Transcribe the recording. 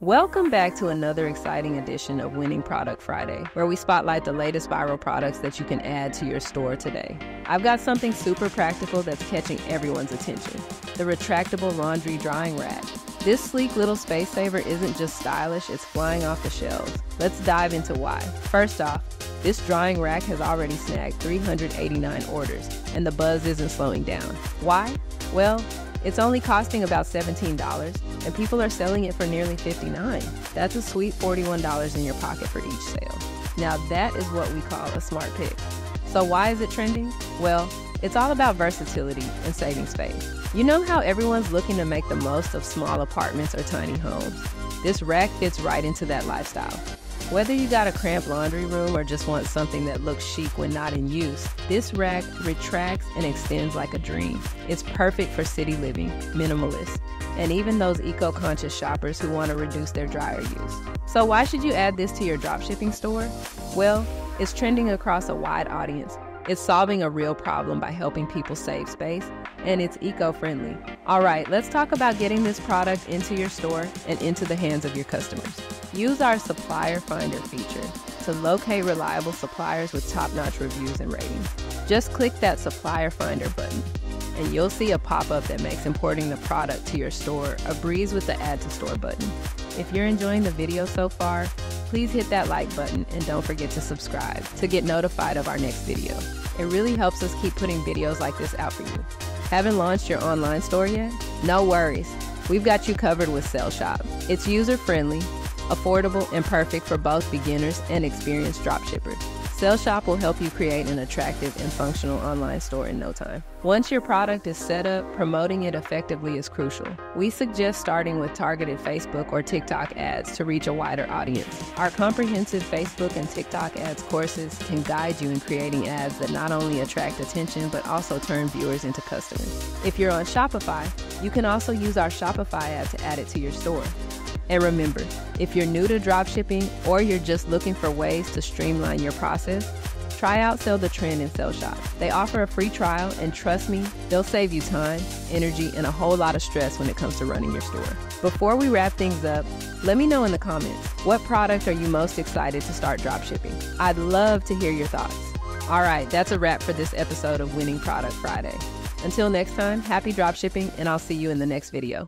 Welcome back to another exciting edition of Winning Product Friday, where we spotlight the latest viral products that you can add to your store today. I've got something super practical that's catching everyone's attention the retractable laundry drying rack. This sleek little space saver isn't just stylish, it's flying off the shelves. Let's dive into why. First off, this drying rack has already snagged 389 orders, and the buzz isn't slowing down. Why? Well, it's only costing about $17, and people are selling it for nearly 59. That's a sweet $41 in your pocket for each sale. Now that is what we call a smart pick. So why is it trending? Well, it's all about versatility and saving space. You know how everyone's looking to make the most of small apartments or tiny homes? This rack fits right into that lifestyle. Whether you got a cramped laundry room or just want something that looks chic when not in use, this rack retracts and extends like a dream. It's perfect for city living, minimalist, and even those eco conscious shoppers who want to reduce their dryer use. So, why should you add this to your dropshipping store? Well, it's trending across a wide audience it's solving a real problem by helping people save space, and it's eco friendly. All right, let's talk about getting this product into your store and into the hands of your customers. Use our Supplier Finder feature to locate reliable suppliers with top notch reviews and ratings. Just click that Supplier Finder button, and you'll see a pop up that makes importing the product to your store a breeze with the Add to Store button. If you're enjoying the video so far, please hit that like button and don't forget to subscribe to get notified of our next video. It really helps us keep putting videos like this out for you. Haven't launched your online store yet? No worries. We've got you covered with Sell Shop. It's user friendly, affordable, and perfect for both beginners and experienced dropshippers. Sell Shop will help you create an attractive and functional online store in no time. Once your product is set up, promoting it effectively is crucial. We suggest starting with targeted Facebook or TikTok ads to reach a wider audience. Our comprehensive Facebook and TikTok ads courses can guide you in creating ads that not only attract attention but also turn viewers into customers. If you're on Shopify, you can also use our Shopify app to add it to your store. And remember, if you're new to dropshipping or you're just looking for ways to streamline your process, try out Sell the Trend and Sell Shop. They offer a free trial, and trust me, they'll save you time, energy, and a whole lot of stress when it comes to running your store. Before we wrap things up, let me know in the comments what product are you most excited to start dropshipping? I'd love to hear your thoughts. All right, that's a wrap for this episode of Winning Product Friday. Until next time, happy dropshipping, and I'll see you in the next video.